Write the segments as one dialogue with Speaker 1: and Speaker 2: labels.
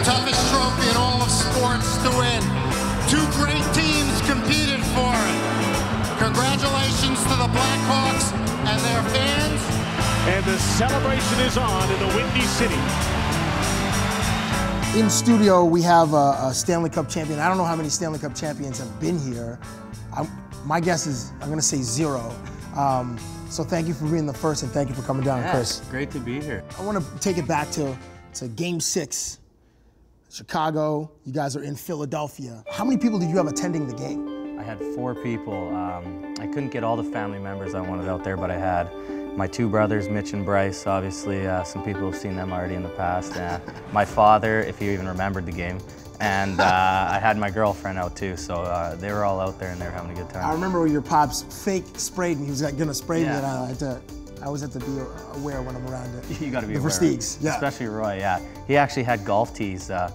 Speaker 1: the toughest trophy in all of sports to win. Two great teams competed for it. Congratulations to the Blackhawks and their fans.
Speaker 2: And the celebration is on in the Windy City.
Speaker 3: In studio, we have a, a, Stanley Cup champion. I don't know how many Stanley Cup champions have been here. I'm, my guess is I'm going to say zero. Um, so thank you for being the first, and thank you for coming down,
Speaker 4: yeah,
Speaker 3: Kris.
Speaker 4: Great to be here.
Speaker 3: I want to take it back to, to Game Six, Chicago. You guys are in Philadelphia. How many people did you have attending the game?
Speaker 4: I had four people. Um, I couldn't get all the family members I wanted out there, but I had my two brothers, Mitch and Bryce, obviously, uh, some people have seen them already in the past. Uh, my father, if you even remembered the game. And uh, I had my girlfriend out too, so uh, they were all out there and they were having a good time.
Speaker 3: I remember when your pops fake sprayed me. He was like, gonna spray
Speaker 4: yeah.
Speaker 3: me, and I had to. I always have to be aware when I'm around it.
Speaker 4: You got to be
Speaker 3: the
Speaker 4: aware.
Speaker 3: Versteegs, yeah.
Speaker 4: Especially Roy, yeah. He actually had golf tees uh,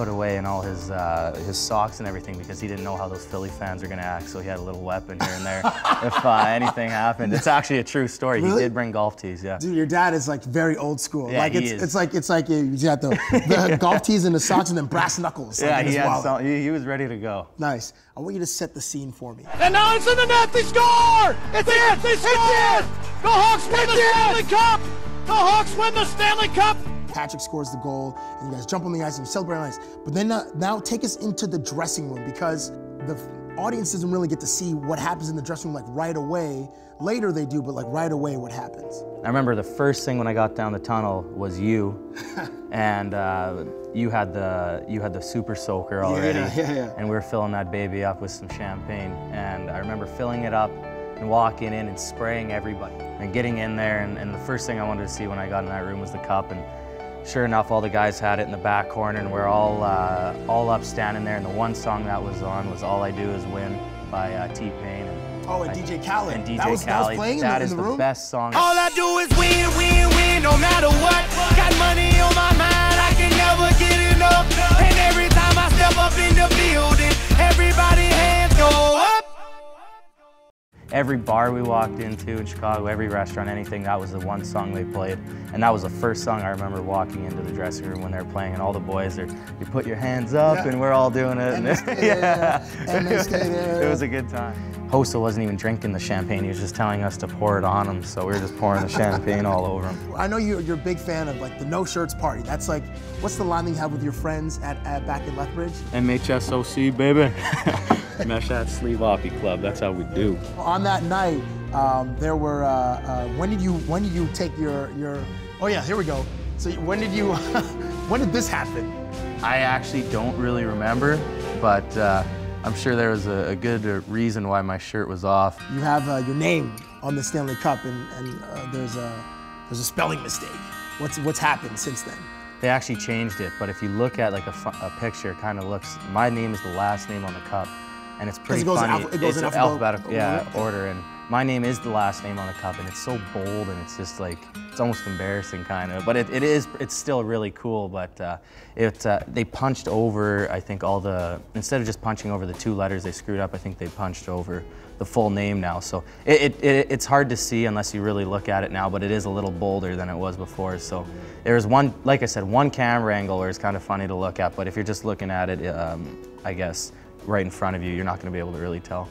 Speaker 4: put away in all his uh, his socks and everything because he didn't know how those Philly fans are going to act. So he had a little weapon here and there if uh, anything happened. It's actually a true story.
Speaker 3: Really?
Speaker 4: He did bring golf tees. Yeah.
Speaker 3: Dude, your dad is like very old school.
Speaker 4: Yeah,
Speaker 3: like
Speaker 4: he
Speaker 3: it's
Speaker 4: is.
Speaker 3: it's like it's like you got the, the golf tees and the socks and then brass knuckles.
Speaker 4: Yeah,
Speaker 3: like, in
Speaker 4: he had some, he, he was ready to go.
Speaker 3: Nice. I want you to set the scene for me.
Speaker 2: And now it's in the net. They score! It's it! They score! The Hawks win the Stanley Cup! The Hawks win the Stanley Cup!
Speaker 3: Patrick scores the goal, and you guys jump on the ice and you celebrate on the ice. But then uh, now take us into the dressing room because the audience doesn't really get to see what happens in the dressing room like right away. Later they do, but like right away, what happens?
Speaker 4: I remember the first thing when I got down the tunnel was you, and uh, you had the you had the super soaker already,
Speaker 3: Yeah, yeah, yeah.
Speaker 4: and we were filling that baby up with some champagne. And I remember filling it up and walking in and spraying everybody and getting in there. And, and the first thing I wanted to see when I got in that room was the cup. And sure enough, all the guys had it in the back corner, and we're all uh, all up standing there. And the one song that was on was "All I Do Is Win" by uh, T Pain.
Speaker 3: Oh, and
Speaker 4: I-
Speaker 3: DJ Khaled.
Speaker 4: And DJ
Speaker 3: that was,
Speaker 4: Khaled.
Speaker 3: That was playing in the,
Speaker 4: is
Speaker 3: in the room?
Speaker 4: best song.
Speaker 5: All I do is win, win, win, Every
Speaker 4: bar we walked into in Chicago, every restaurant, anything, that was the one song they played. And that was the first song I remember walking into the dressing room when they were playing, and all the boys are, you put your hands up,
Speaker 3: Yeah.
Speaker 4: and we're all doing it.
Speaker 3: And
Speaker 4: And
Speaker 3: they stay there, and they stay there.
Speaker 4: it was a good time. Hossa wasn't even drinking the champagne, he was just telling us to pour it on him, so we were just pouring the champagne all over him.
Speaker 3: I know you're, you're a big fan of like the no shirts party. That's like, what's the line that you have with your friends at, at back in Lethbridge?
Speaker 4: MHSOC, baby. Mesh that sleeve hoppy club, that's how we do.
Speaker 3: On that night, um, there were. Uh, uh, when did you when did you take your your? Oh yeah, here we go. So when did you? when did this happen?
Speaker 4: I actually don't really remember, but uh, I'm sure there was a, a good uh, reason why my shirt was off.
Speaker 3: You have uh, your name on the Stanley Cup, and, and uh, there's a there's a spelling mistake. What's what's happened since then?
Speaker 4: They actually changed it, but if you look at like a, a picture, it kind of looks. My name is the last name on the cup, and it's pretty
Speaker 3: it goes
Speaker 4: funny.
Speaker 3: it goes
Speaker 4: it's
Speaker 3: in alphabetical
Speaker 4: alphabetical, yeah,
Speaker 3: order?
Speaker 4: order, and my name is the last name on the cup, and it's so bold, and it's just like it's almost embarrassing, kind of. But it, it is. It's still really cool. But uh, it uh, they punched over. I think all the instead of just punching over the two letters they screwed up. I think they punched over the full name now. So it, it, it, it's hard to see unless you really look at it now, but it is a little bolder than it was before. So there's one, like I said, one camera angle where it's kind of funny to look at, but if you're just looking at it, um, I guess, right in front of you, you're not going to be able to really tell.